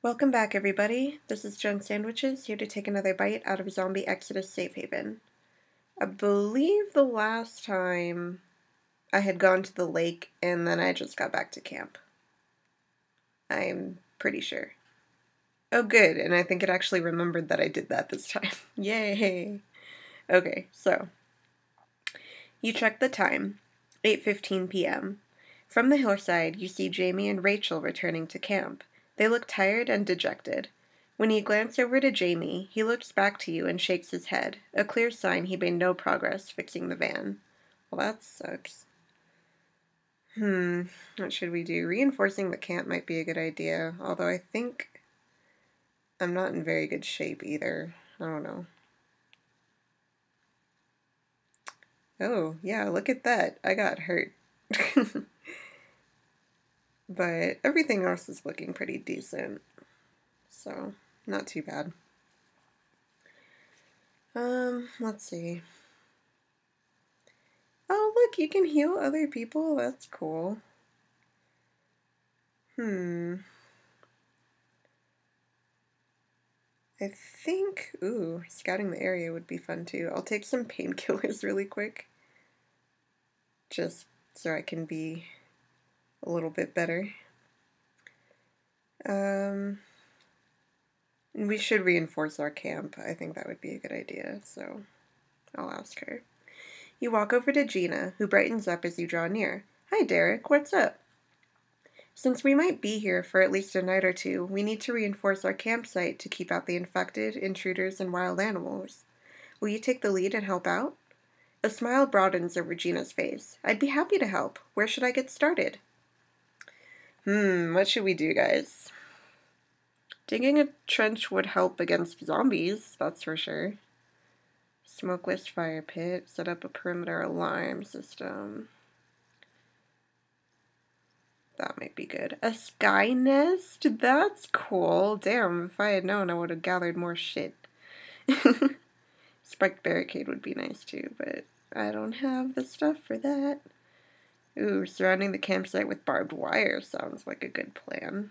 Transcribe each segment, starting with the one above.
Welcome back, everybody. This is Jen Sandwiches, here to take another bite out of Zombie Exodus Safe Haven. I believe the last time I had gone to the lake and then I just got back to camp. I'm pretty sure. Oh, good, and I think it actually remembered that I did that this time. Yay! Okay, so you check the time, 8:15 p.m. From the hillside, you see Jamie and Rachel returning to camp. They look tired and dejected. When you glance over to Jamie, he looks back to you and shakes his head, a clear sign he made no progress fixing the van. Well, that sucks. Hmm, what should we do? Reinforcing the camp might be a good idea, although I think I'm not in very good shape either. I don't know. Oh, yeah, look at that. I got hurt. but everything else is looking pretty decent. So, not too bad. Um, let's see. Oh, look, you can heal other people. That's cool. Hmm. I think, ooh, scouting the area would be fun too. I'll take some painkillers really quick. Just so I can be a little bit better. Um, we should reinforce our camp. I think that would be a good idea, so I'll ask her. You walk over to Gina, who brightens up as you draw near. Hi, Derek, what's up? Since we might be here for at least a night or two, we need to reinforce our campsite to keep out the infected, intruders, and wild animals. Will you take the lead and help out? A smile broadens over Gina's face. I'd be happy to help. Where should I get started? Hmm, what should we do, guys? Digging a trench would help against zombies, that's for sure. Smokeless fire pit, set up a perimeter alarm system. That might be good. A sky nest? That's cool. Damn, if I had known, I would have gathered more shit. Spiked barricade would be nice too, but I don't have the stuff for that. Ooh, surrounding the campsite with barbed wire sounds like a good plan.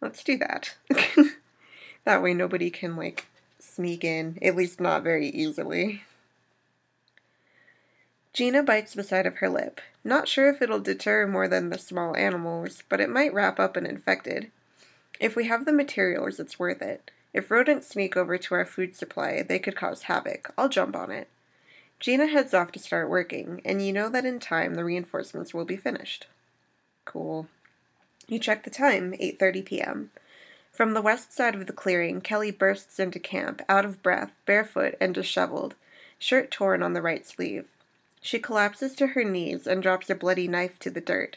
Let's do that. that way nobody can, like, sneak in, at least not very easily. Gina bites the side of her lip. Not sure if it'll deter more than the small animals, but it might wrap up an infected. If we have the materials, it's worth it. If rodents sneak over to our food supply, they could cause havoc. I'll jump on it. Gina heads off to start working, and you know that in time the reinforcements will be finished. Cool. You check the time, 8:30 p.m. From the west side of the clearing, Kelly bursts into camp, out of breath, barefoot, and disheveled, shirt torn on the right sleeve. She collapses to her knees and drops a bloody knife to the dirt.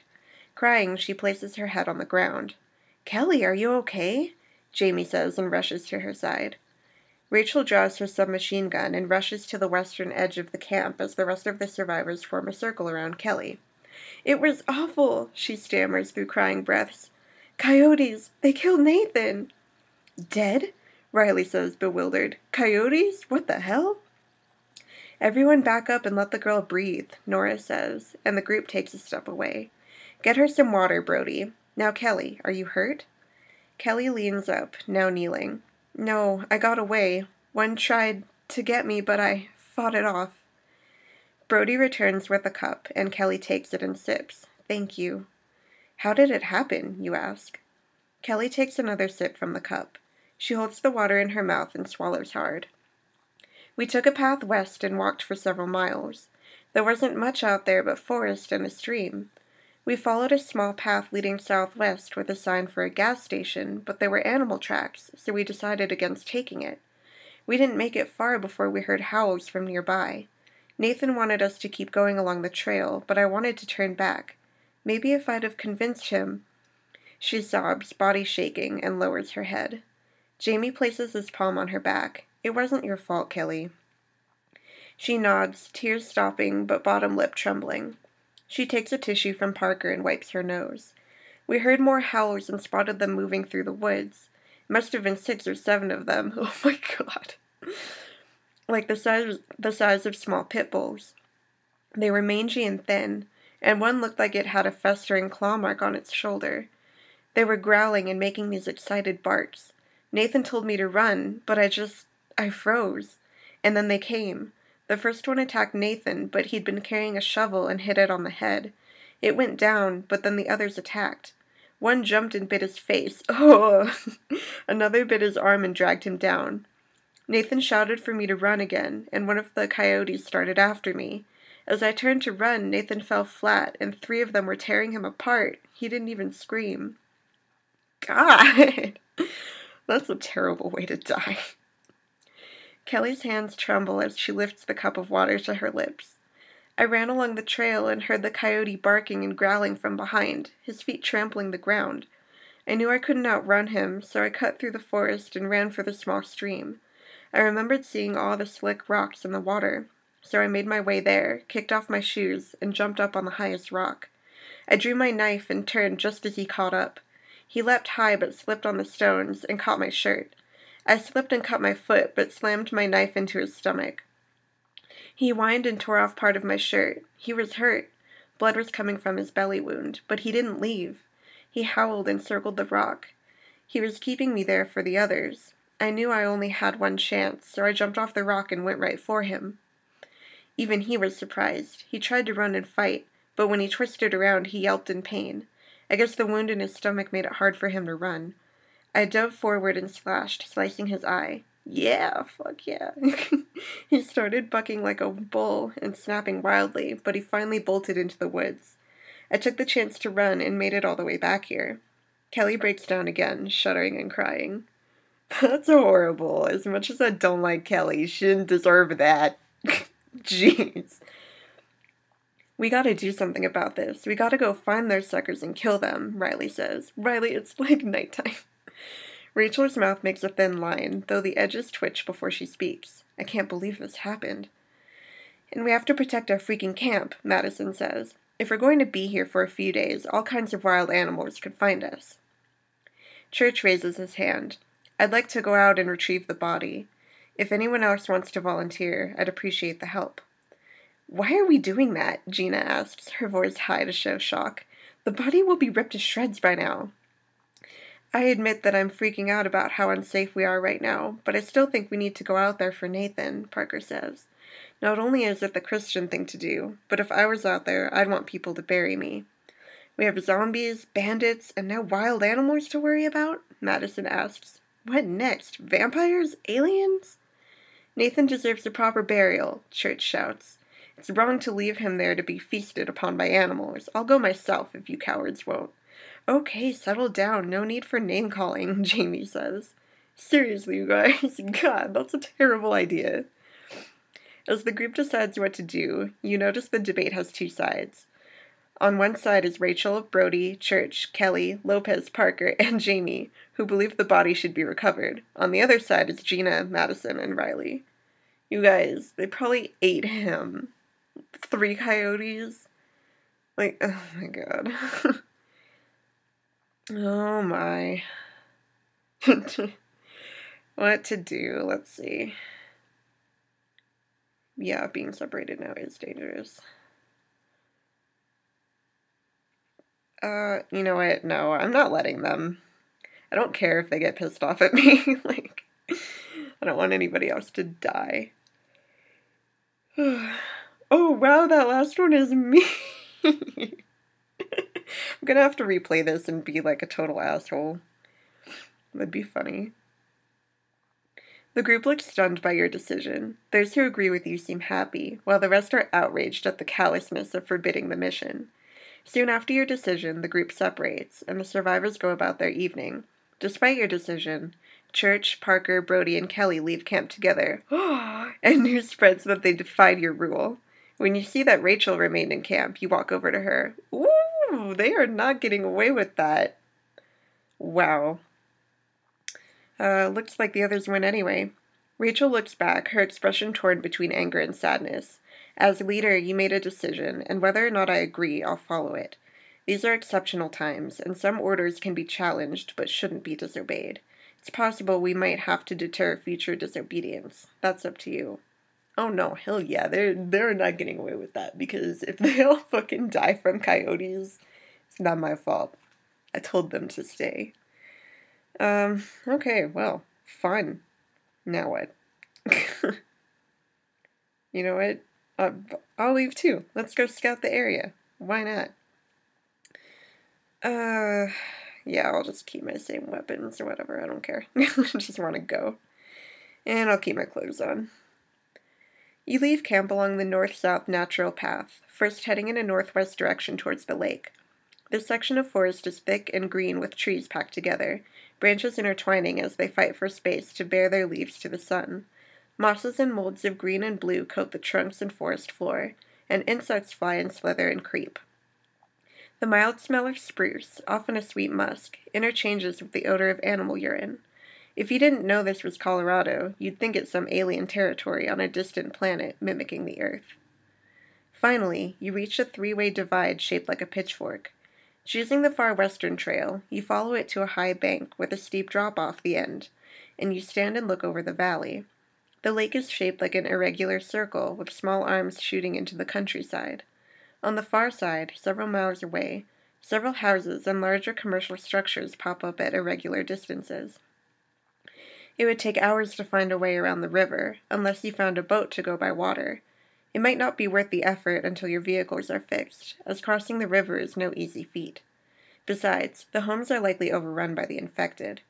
Crying, she places her head on the ground. Kelly, are you okay? Jamie says and rushes to her side. Rachel draws her submachine gun and rushes to the western edge of the camp as the rest of the survivors form a circle around Kelly. It was awful, she stammers through crying breaths. Coyotes! They killed Nathan! Dead? Riley says, bewildered. Coyotes? What the hell? Everyone back up and let the girl breathe, Nora says, and the group takes a step away. Get her some water, Brody. Now, Kelly, are you hurt? Kelly leans up, now kneeling. No, I got away. One tried to get me, but I fought it off. Brody returns with a cup, and Kelly takes it and sips. Thank you. How did it happen? you ask. Kelly takes another sip from the cup. She holds the water in her mouth and swallows hard. We took a path west and walked for several miles. There wasn't much out there but forest and a stream. We followed a small path leading southwest with a sign for a gas station, but there were animal tracks, so we decided against taking it. We didn't make it far before we heard howls from nearby. Nathan wanted us to keep going along the trail, but I wanted to turn back. Maybe if I'd have convinced him. She sobs, body shaking, and lowers her head. Jamie places his palm on her back. It wasn't your fault, Kelly. She nods, tears stopping, but bottom lip trembling. She takes a tissue from Parker and wipes her nose. We heard more howls and spotted them moving through the woods. Must have been six or seven of them. Oh my god. Like the size the size of small pit bulls. They were mangy and thin, and one looked like it had a festering claw mark on its shoulder. They were growling and making these excited barks. Nathan told me to run, but I just. I froze. And then they came. The first one attacked Nathan, but he'd been carrying a shovel and hit it on the head. It went down, but then the others attacked. One jumped and bit his face. Oh! Another bit his arm and dragged him down. Nathan shouted for me to run again, and one of the coyotes started after me. As I turned to run, Nathan fell flat, and three of them were tearing him apart. He didn't even scream. God! That's a terrible way to die. Kelly's hands tremble as she lifts the cup of water to her lips. I ran along the trail and heard the coyote barking and growling from behind, his feet trampling the ground. I knew I couldn't outrun him, so I cut through the forest and ran for the small stream. I remembered seeing all the slick rocks in the water, so I made my way there, kicked off my shoes, and jumped up on the highest rock. I drew my knife and turned just as he caught up. He leapt high but slipped on the stones and caught my shirt. I slipped and cut my foot, but slammed my knife into his stomach. He whined and tore off part of my shirt. He was hurt. Blood was coming from his belly wound, but he didn't leave. He howled and circled the rock. He was keeping me there for the others. I knew I only had one chance, so I jumped off the rock and went right for him. Even he was surprised. He tried to run and fight, but when he twisted around, he yelped in pain. I guess the wound in his stomach made it hard for him to run. I dove forward and slashed, slicing his eye. Yeah, fuck yeah. he started bucking like a bull and snapping wildly, but he finally bolted into the woods. I took the chance to run and made it all the way back here. Kelly breaks down again, shuddering and crying. That's horrible. As much as I don't like Kelly, she didn't deserve that. Jeez. We gotta do something about this. We gotta go find those suckers and kill them, Riley says. Riley, it's like nighttime. Rachel's mouth makes a thin line, though the edges twitch before she speaks. I can't believe this happened. And we have to protect our freaking camp, Madison says. If we're going to be here for a few days, all kinds of wild animals could find us. Church raises his hand. I'd like to go out and retrieve the body. If anyone else wants to volunteer, I'd appreciate the help. Why are we doing that? Gina asks, her voice high to show shock. The body will be ripped to shreds by now. I admit that I'm freaking out about how unsafe we are right now, but I still think we need to go out there for Nathan, Parker says. Not only is it the Christian thing to do, but if I was out there, I'd want people to bury me. We have zombies, bandits, and now wild animals to worry about? Madison asks. What next? Vampires? Aliens? Nathan deserves a proper burial, Church shouts. It's wrong to leave him there to be feasted upon by animals. I'll go myself if you cowards won't. Okay, settle down. No need for name calling, Jamie says. Seriously, you guys. God, that's a terrible idea. As the group decides what to do, you notice the debate has two sides. On one side is Rachel, Brody, Church, Kelly, Lopez, Parker, and Jamie, who believe the body should be recovered. On the other side is Gina, Madison, and Riley. You guys, they probably ate him. Three coyotes. Like, oh my god. Oh my. what to do? Let's see. Yeah, being separated now is dangerous. Uh, you know what? No, I'm not letting them. I don't care if they get pissed off at me. like, I don't want anybody else to die. oh, wow, that last one is me. I'm gonna have to replay this and be like a total asshole. That'd be funny. The group looks stunned by your decision. Those who agree with you seem happy, while the rest are outraged at the callousness of forbidding the mission. Soon after your decision, the group separates, and the survivors go about their evening. Despite your decision, Church, Parker, Brody, and Kelly leave camp together, and news spreads that they defied your rule. When you see that Rachel remained in camp, you walk over to her. Ooh, they are not getting away with that. Wow. Uh, looks like the others win anyway. Rachel looks back, her expression torn between anger and sadness. As leader, you made a decision, and whether or not I agree, I'll follow it. These are exceptional times, and some orders can be challenged but shouldn't be disobeyed. It's possible we might have to deter future disobedience. That's up to you. Oh no, hell yeah, they're they're not getting away with that because if they all fucking die from coyotes, it's not my fault. I told them to stay. Um, okay, well, fine. Now what? you know what? I'll leave too. Let's go scout the area. Why not? Uh, yeah, I'll just keep my same weapons or whatever. I don't care. Just want to go. And I'll keep my clothes on. You leave camp along the north south natural path, first heading in a northwest direction towards the lake. This section of forest is thick and green with trees packed together, branches intertwining as they fight for space to bare their leaves to the sun. Mosses and molds of green and blue coat the trunks and forest floor, and insects fly and slither and creep. The mild smell of spruce, often a sweet musk, interchanges with the odor of animal urine. If you didn't know this was Colorado, you'd think it's some alien territory on a distant planet mimicking the Earth. Finally, you reach a three way divide shaped like a pitchfork. Choosing the far western trail, you follow it to a high bank with a steep drop off the end, and you stand and look over the valley. The lake is shaped like an irregular circle with small arms shooting into the countryside. On the far side, several miles away, several houses and larger commercial structures pop up at irregular distances. It would take hours to find a way around the river, unless you found a boat to go by water. It might not be worth the effort until your vehicles are fixed, as crossing the river is no easy feat. Besides, the homes are likely overrun by the infected.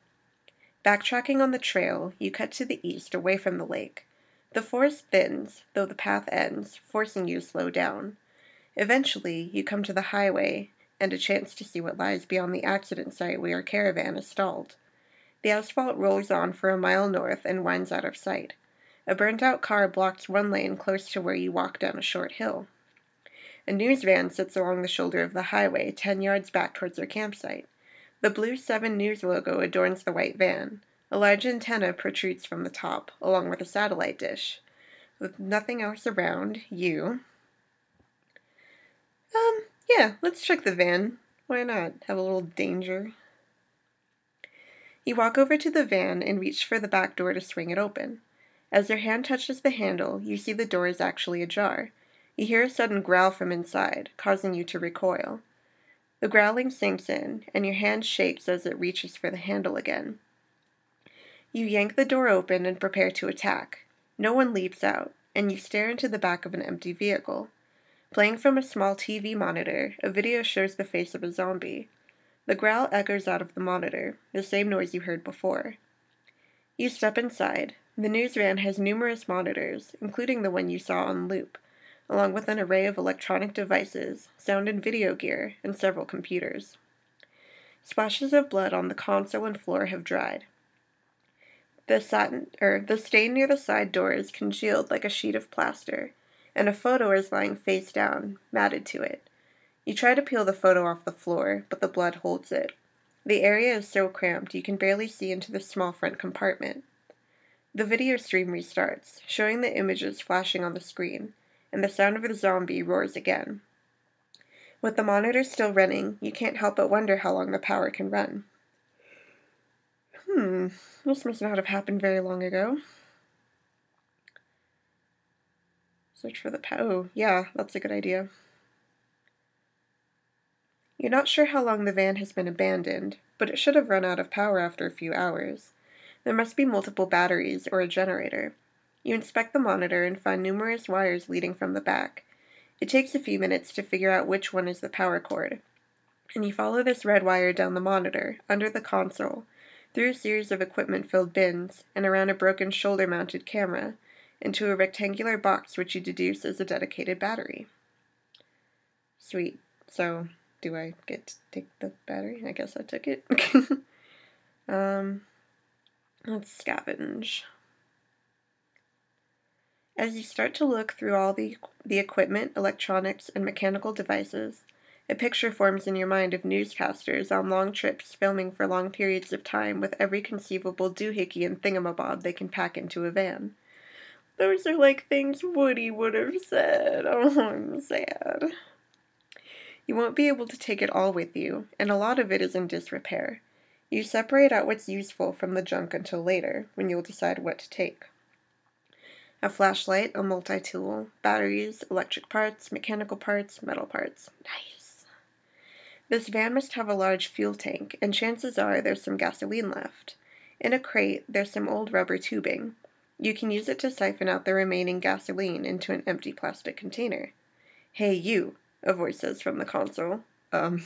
Backtracking on the trail, you cut to the east away from the lake. The forest thins, though the path ends, forcing you to slow down. Eventually, you come to the highway and a chance to see what lies beyond the accident site where your caravan is stalled. The asphalt rolls on for a mile north and winds out of sight. A burnt out car blocks one lane close to where you walk down a short hill. A news van sits along the shoulder of the highway, ten yards back towards your campsite. The blue 7 News logo adorns the white van. A large antenna protrudes from the top, along with a satellite dish. With nothing else around, you, um, yeah, let's check the van. Why not? Have a little danger. You walk over to the van and reach for the back door to swing it open. As your hand touches the handle, you see the door is actually ajar. You hear a sudden growl from inside, causing you to recoil. The growling sinks in, and your hand shakes as it reaches for the handle again. You yank the door open and prepare to attack. No one leaps out, and you stare into the back of an empty vehicle. Playing from a small TV monitor, a video shows the face of a zombie. The growl echoes out of the monitor, the same noise you heard before. You step inside. The news van has numerous monitors, including the one you saw on loop, along with an array of electronic devices, sound and video gear, and several computers. Splashes of blood on the console and floor have dried. The satin, er, the stain near the side door is congealed like a sheet of plaster, and a photo is lying face down, matted to it. You try to peel the photo off the floor, but the blood holds it. The area is so cramped you can barely see into the small front compartment. The video stream restarts, showing the images flashing on the screen, and the sound of the zombie roars again. With the monitor still running, you can't help but wonder how long the power can run. Hmm, this must not have happened very long ago. Search for the power. Oh, yeah, that's a good idea. You're not sure how long the van has been abandoned, but it should have run out of power after a few hours. There must be multiple batteries or a generator. You inspect the monitor and find numerous wires leading from the back. It takes a few minutes to figure out which one is the power cord. And you follow this red wire down the monitor, under the console, through a series of equipment filled bins, and around a broken shoulder mounted camera, into a rectangular box which you deduce is a dedicated battery. Sweet. So, do I get to take the battery? I guess I took it. um, let's scavenge. As you start to look through all the, the equipment, electronics, and mechanical devices, a picture forms in your mind of newscasters on long trips filming for long periods of time with every conceivable doohickey and thingamabob they can pack into a van. Those are like things Woody would have said. Oh, I'm sad. You won't be able to take it all with you, and a lot of it is in disrepair. You separate out what's useful from the junk until later, when you'll decide what to take. A flashlight, a multi tool, batteries, electric parts, mechanical parts, metal parts. Nice. This van must have a large fuel tank, and chances are there's some gasoline left. In a crate, there's some old rubber tubing. You can use it to siphon out the remaining gasoline into an empty plastic container. Hey, you, a voice says from the console. Um,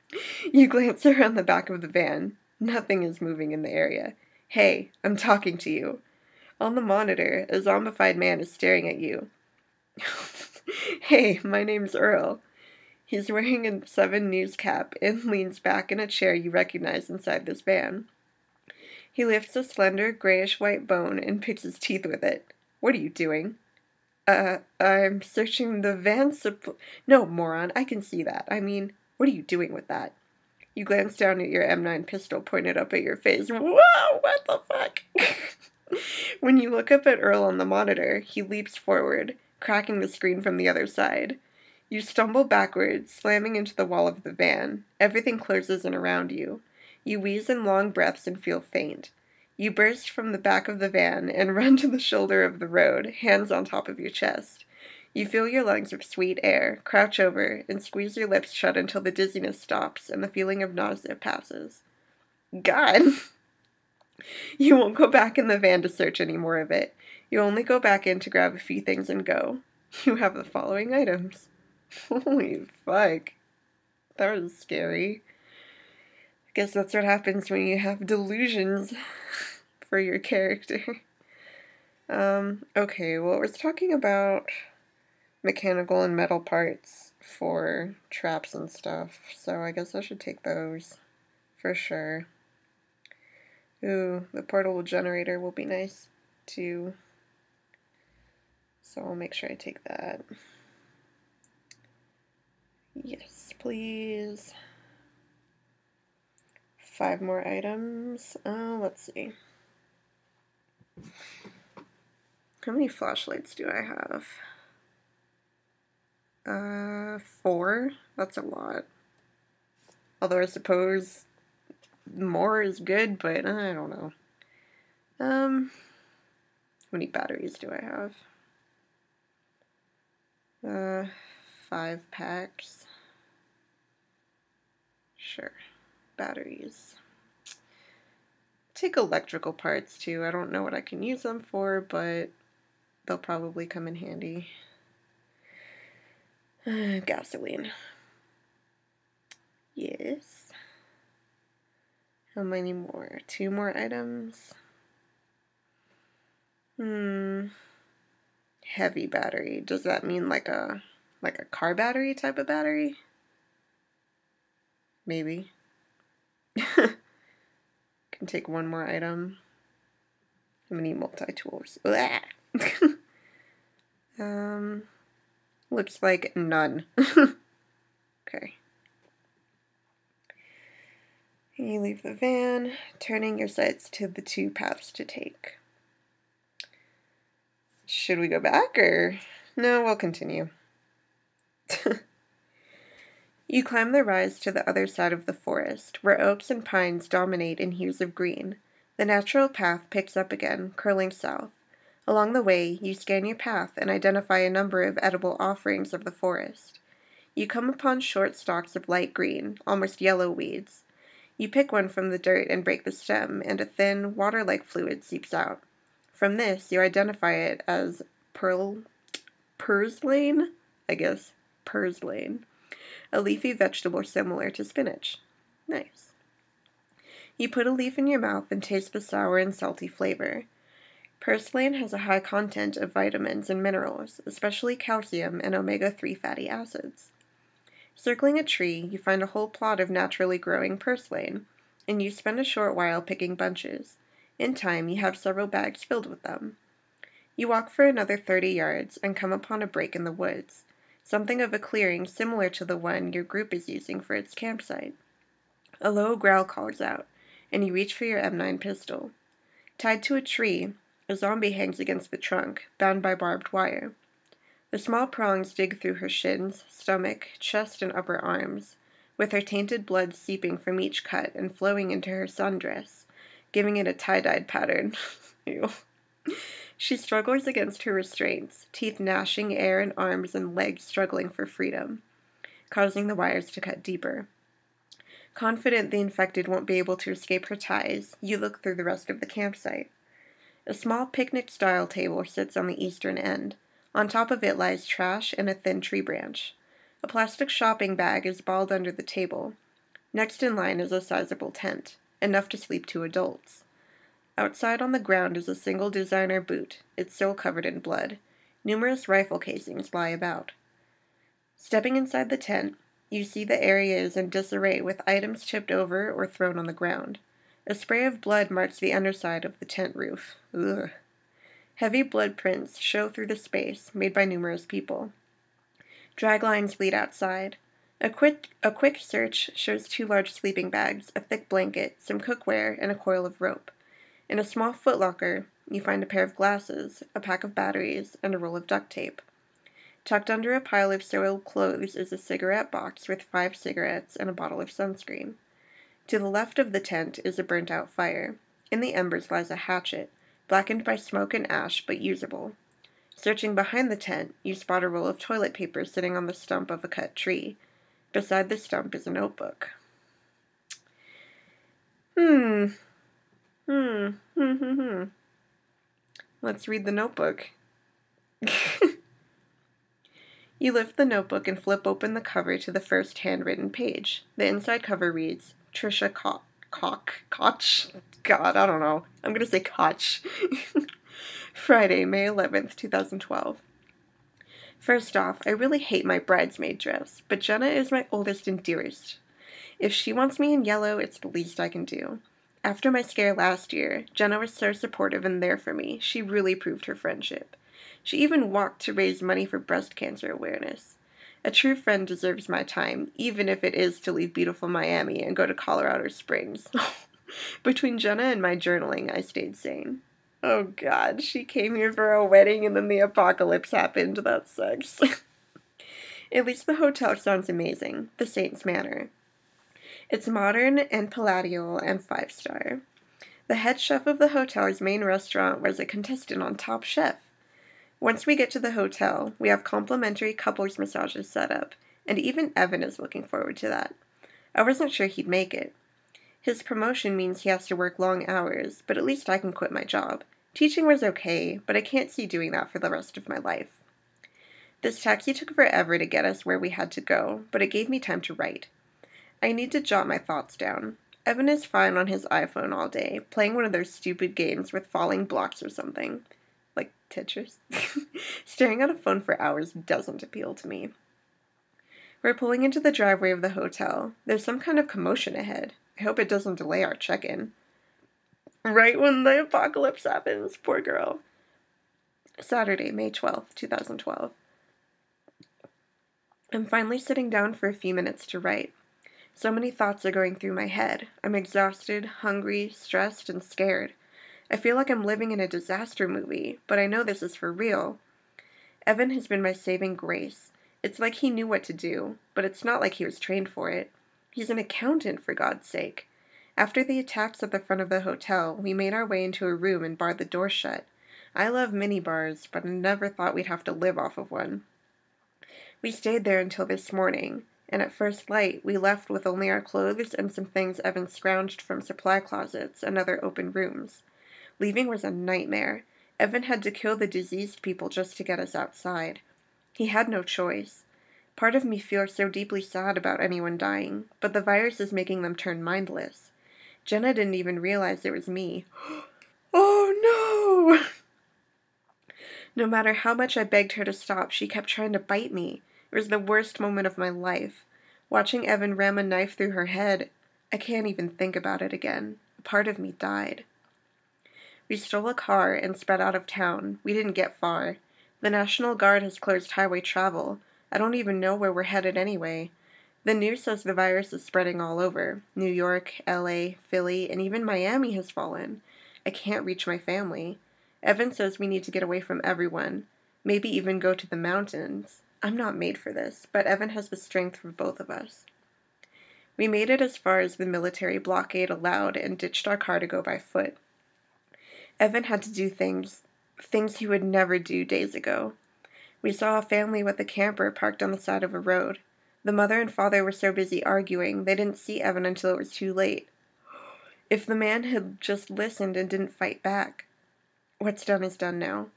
you glance around the back of the van. Nothing is moving in the area. Hey, I'm talking to you. On the monitor, a zombified man is staring at you. hey, my name's Earl. He's wearing a 7 News cap and leans back in a chair you recognize inside this van. He lifts a slender, grayish white bone and picks his teeth with it. What are you doing? Uh, I'm searching the van supply. No, moron, I can see that. I mean, what are you doing with that? You glance down at your M9 pistol pointed up at your face. Whoa, what the fuck? when you look up at Earl on the monitor, he leaps forward, cracking the screen from the other side. You stumble backwards, slamming into the wall of the van. Everything closes in around you. You wheeze in long breaths and feel faint. You burst from the back of the van and run to the shoulder of the road, hands on top of your chest. You fill your lungs with sweet air, crouch over, and squeeze your lips shut until the dizziness stops and the feeling of nausea passes. God! You won't go back in the van to search any more of it. You only go back in to grab a few things and go. You have the following items Holy fuck. That was scary. I guess that's what happens when you have delusions for your character. Um, okay, well, we're talking about mechanical and metal parts for traps and stuff, so I guess I should take those for sure. Ooh, the portable generator will be nice too. So I'll make sure I take that. Yes, please. Five more items. Uh, let's see. How many flashlights do I have? Uh, four? That's a lot. Although I suppose more is good, but I don't know. Um, how many batteries do I have? Uh, five packs. Sure. Batteries. Take electrical parts too. I don't know what I can use them for, but they'll probably come in handy. Uh, gasoline. Yes. How many more? Two more items. Hmm. Heavy battery. Does that mean like a like a car battery type of battery? Maybe. Can take one more item. How many multi-tools? um, looks like none. okay. You leave the van, turning your sights to the two paths to take. Should we go back or? No, we'll continue. You climb the rise to the other side of the forest, where oaks and pines dominate in hues of green. The natural path picks up again, curling south. Along the way, you scan your path and identify a number of edible offerings of the forest. You come upon short stalks of light green, almost yellow weeds. You pick one from the dirt and break the stem, and a thin, water like fluid seeps out. From this, you identify it as pearl. purslane? I guess. Purslane a leafy vegetable similar to spinach. Nice. You put a leaf in your mouth and taste the sour and salty flavor. Purslane has a high content of vitamins and minerals, especially calcium and omega 3 fatty acids. Circling a tree, you find a whole plot of naturally growing purslane, and you spend a short while picking bunches. In time, you have several bags filled with them. You walk for another 30 yards and come upon a break in the woods something of a clearing similar to the one your group is using for its campsite. A low growl calls out, and you reach for your M9 pistol. Tied to a tree, a zombie hangs against the trunk, bound by barbed wire. The small prongs dig through her shins, stomach, chest, and upper arms, with her tainted blood seeping from each cut and flowing into her sundress, giving it a tie dyed pattern. She struggles against her restraints, teeth gnashing air and arms and legs struggling for freedom, causing the wires to cut deeper. Confident the infected won't be able to escape her ties, you look through the rest of the campsite. A small picnic style table sits on the eastern end. On top of it lies trash and a thin tree branch. A plastic shopping bag is balled under the table. Next in line is a sizable tent, enough to sleep two adults. Outside on the ground is a single designer boot, its sole covered in blood. Numerous rifle casings lie about. Stepping inside the tent, you see the area is in disarray with items tipped over or thrown on the ground. A spray of blood marks the underside of the tent roof. Ugh. Heavy blood prints show through the space, made by numerous people. Drag lines lead outside. A quick, a quick search shows two large sleeping bags, a thick blanket, some cookware, and a coil of rope. In a small footlocker, you find a pair of glasses, a pack of batteries, and a roll of duct tape. Tucked under a pile of soiled clothes is a cigarette box with five cigarettes and a bottle of sunscreen. To the left of the tent is a burnt out fire. In the embers lies a hatchet, blackened by smoke and ash but usable. Searching behind the tent, you spot a roll of toilet paper sitting on the stump of a cut tree. Beside the stump is a notebook. Hmm. Hmm. Hmm. Hmm. hmm. Let's read the notebook. You lift the notebook and flip open the cover to the first handwritten page. The inside cover reads Trisha Koch. Koch? Koch? God, I don't know. I'm going to say Koch. Friday, May 11th, 2012. First off, I really hate my bridesmaid dress, but Jenna is my oldest and dearest. If she wants me in yellow, it's the least I can do. After my scare last year, Jenna was so supportive and there for me. She really proved her friendship. She even walked to raise money for breast cancer awareness. A true friend deserves my time, even if it is to leave beautiful Miami and go to Colorado Springs. Between Jenna and my journaling, I stayed sane. Oh god, she came here for a wedding and then the apocalypse happened. That sucks. At least the hotel sounds amazing, the Saints Manor. It's modern and palatial and five star. The head chef of the hotel's main restaurant was a contestant on Top Chef. Once we get to the hotel, we have complimentary couples massages set up, and even Evan is looking forward to that. I wasn't sure he'd make it. His promotion means he has to work long hours, but at least I can quit my job. Teaching was okay, but I can't see doing that for the rest of my life. This taxi took forever to get us where we had to go, but it gave me time to write. I need to jot my thoughts down. Evan is fine on his iPhone all day, playing one of those stupid games with falling blocks or something Tetris. Staring at a phone for hours doesn't appeal to me. We're pulling into the driveway of the hotel. There's some kind of commotion ahead. I hope it doesn't delay our check in. Right when the apocalypse happens, poor girl. Saturday, May 12th, 2012. I'm finally sitting down for a few minutes to write. So many thoughts are going through my head. I'm exhausted, hungry, stressed, and scared. I feel like I'm living in a disaster movie, but I know this is for real. Evan has been my saving grace. It's like he knew what to do, but it's not like he was trained for it. He's an accountant, for God's sake. After the attacks at the front of the hotel, we made our way into a room and barred the door shut. I love mini bars, but I never thought we'd have to live off of one. We stayed there until this morning, and at first light, we left with only our clothes and some things Evan scrounged from supply closets and other open rooms. Leaving was a nightmare. Evan had to kill the diseased people just to get us outside. He had no choice. Part of me feels so deeply sad about anyone dying, but the virus is making them turn mindless. Jenna didn't even realize it was me. oh no! No matter how much I begged her to stop, she kept trying to bite me. It was the worst moment of my life. Watching Evan ram a knife through her head, I can't even think about it again. A part of me died. We stole a car and sped out of town. We didn't get far. The National Guard has closed highway travel. I don't even know where we're headed anyway. The news says the virus is spreading all over. New York, LA, Philly, and even Miami has fallen. I can't reach my family. Evan says we need to get away from everyone. Maybe even go to the mountains. I'm not made for this, but Evan has the strength for both of us. We made it as far as the military blockade allowed and ditched our car to go by foot. Evan had to do things, things he would never do days ago. We saw a family with a camper parked on the side of a road. The mother and father were so busy arguing, they didn't see Evan until it was too late. If the man had just listened and didn't fight back. What's done is done now.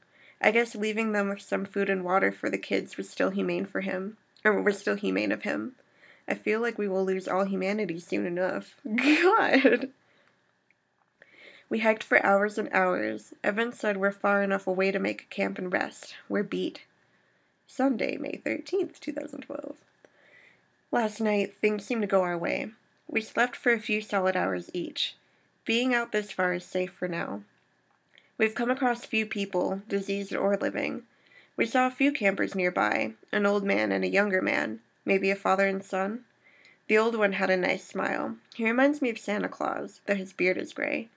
I guess leaving them with some food and water for the kids was still humane for him, or was still humane of him. I feel like we will lose all humanity soon enough. God! We hiked for hours and hours. Evan said we're far enough away to make a camp and rest. We're beat. Sunday, May 13th, 2012. Last night, things seemed to go our way. We slept for a few solid hours each. Being out this far is safe for now. We've come across few people, diseased or living. We saw a few campers nearby, an old man and a younger man, maybe a father and son. The old one had a nice smile. He reminds me of Santa Claus, though his beard is gray.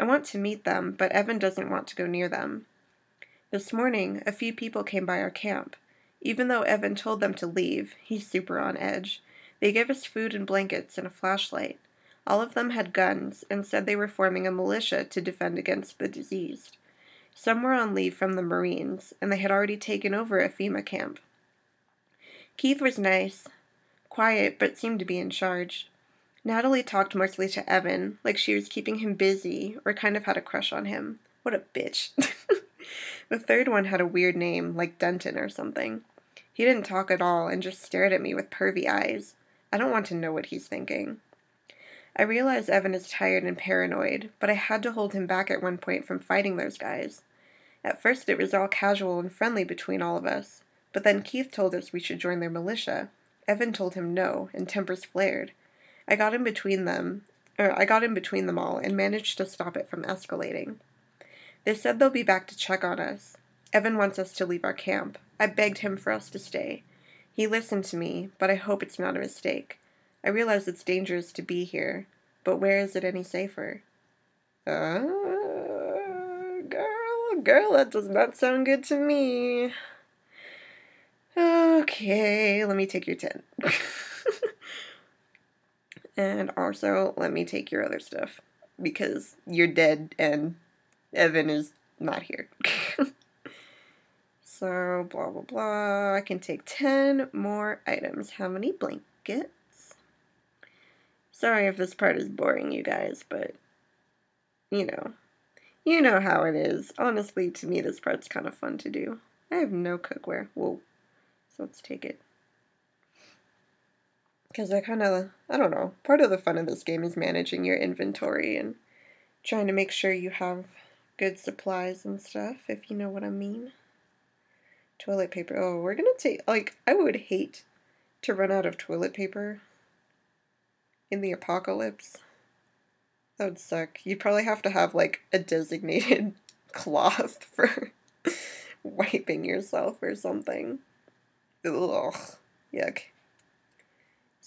I want to meet them, but Evan doesn't want to go near them. This morning, a few people came by our camp. Even though Evan told them to leave, he's super on edge. They gave us food and blankets and a flashlight. All of them had guns and said they were forming a militia to defend against the diseased. Some were on leave from the Marines, and they had already taken over a FEMA camp. Keith was nice, quiet, but seemed to be in charge. Natalie talked mostly to Evan, like she was keeping him busy or kind of had a crush on him. What a bitch. the third one had a weird name, like Denton or something. He didn't talk at all and just stared at me with pervy eyes. I don't want to know what he's thinking. I realize Evan is tired and paranoid, but I had to hold him back at one point from fighting those guys. At first it was all casual and friendly between all of us, but then Keith told us we should join their militia. Evan told him no, and tempers flared. I got in between them, or I got in between them all and managed to stop it from escalating. They said they'll be back to check on us. Evan wants us to leave our camp. I begged him for us to stay. He listened to me, but I hope it's not a mistake. I realize it's dangerous to be here, but where is it any safer? Uh, girl, girl, that does not sound good to me. Okay, let me take your tent. and also, let me take your other stuff. Because you're dead and Evan is not here. so, blah, blah, blah. I can take 10 more items. How many blankets? Sorry if this part is boring, you guys, but you know, you know how it is. Honestly, to me, this part's kind of fun to do. I have no cookware. Whoa. So let's take it. Because I kind of, I don't know, part of the fun of this game is managing your inventory and trying to make sure you have good supplies and stuff, if you know what I mean. Toilet paper. Oh, we're gonna take, like, I would hate to run out of toilet paper in the apocalypse. That would suck. You'd probably have to have like a designated cloth for wiping yourself or something. Ugh. Yuck.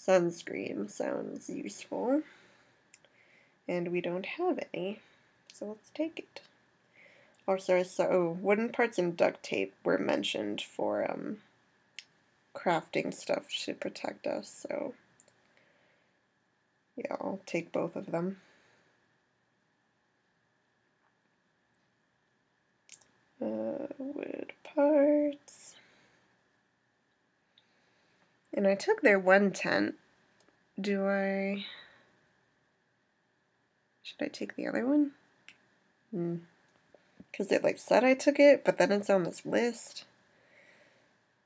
Sunscreen sounds useful. And we don't have any. So let's take it. Also, so oh, wooden parts and duct tape were mentioned for um, crafting stuff to protect us, so yeah, I'll take both of them. Uh, wood parts. And I took their one tent. Do I... Should I take the other one? Hmm. Because it like said I took it, but then it's on this list.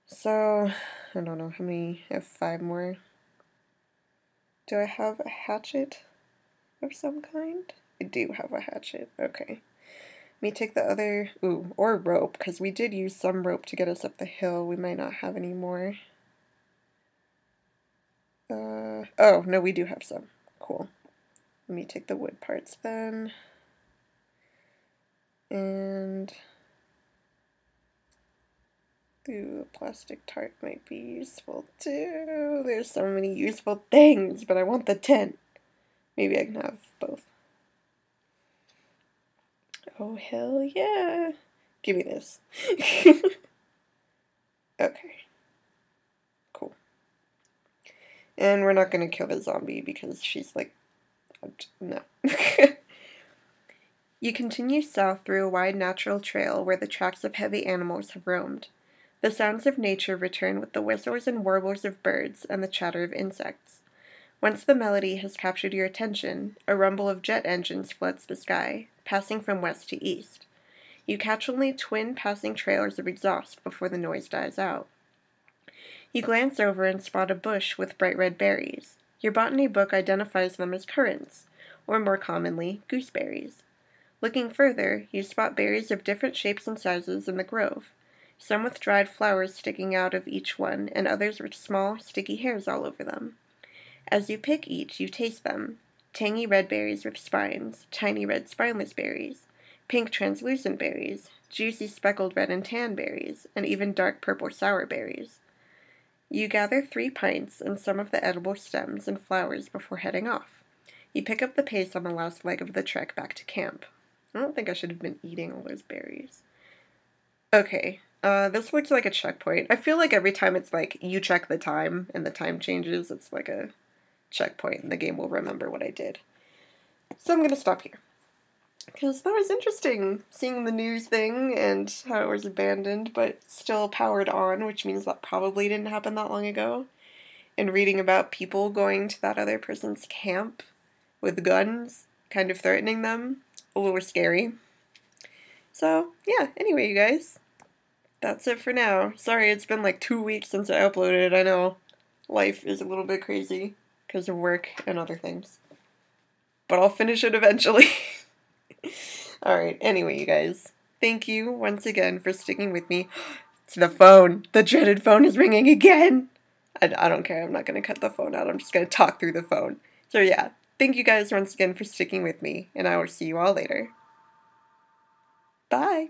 So, I don't know how many, I have five more. Do I have a hatchet of some kind? I do have a hatchet. Okay. Let me take the other, ooh, or rope, because we did use some rope to get us up the hill. We might not have any more. Uh, oh, no, we do have some. Cool. Let me take the wood parts then. And Ooh, a plastic tarp might be useful too. There's so many useful things, but I want the tent. Maybe I can have both. Oh, hell yeah. Give me this. okay. Cool. And we're not going to kill the zombie because she's like, no. you continue south through a wide natural trail where the tracks of heavy animals have roamed. The sounds of nature return with the whistles and warbles of birds and the chatter of insects. Once the melody has captured your attention, a rumble of jet engines floods the sky, passing from west to east. You catch only twin passing trailers of exhaust before the noise dies out. You glance over and spot a bush with bright red berries. Your botany book identifies them as currants, or more commonly, gooseberries. Looking further, you spot berries of different shapes and sizes in the grove, some with dried flowers sticking out of each one, and others with small, sticky hairs all over them. As you pick each, you taste them tangy red berries with spines, tiny red spineless berries, pink translucent berries, juicy speckled red and tan berries, and even dark purple sour berries. You gather three pints and some of the edible stems and flowers before heading off. You pick up the pace on the last leg of the trek back to camp. I don't think I should have been eating all those berries. Okay, uh, this looks like a checkpoint. I feel like every time it's like you check the time and the time changes, it's like a checkpoint and the game will remember what I did. So I'm going to stop here. Because that was interesting, seeing the news thing and how it was abandoned but still powered on, which means that probably didn't happen that long ago. And reading about people going to that other person's camp with guns, kind of threatening them. A little scary. So, yeah, anyway, you guys, that's it for now. Sorry, it's been like two weeks since I uploaded. I know life is a little bit crazy because of work and other things. But I'll finish it eventually. Alright, anyway, you guys, thank you once again for sticking with me. It's the phone. The dreaded phone is ringing again. I, I don't care. I'm not going to cut the phone out. I'm just going to talk through the phone. So, yeah, thank you guys once again for sticking with me, and I will see you all later. Bye.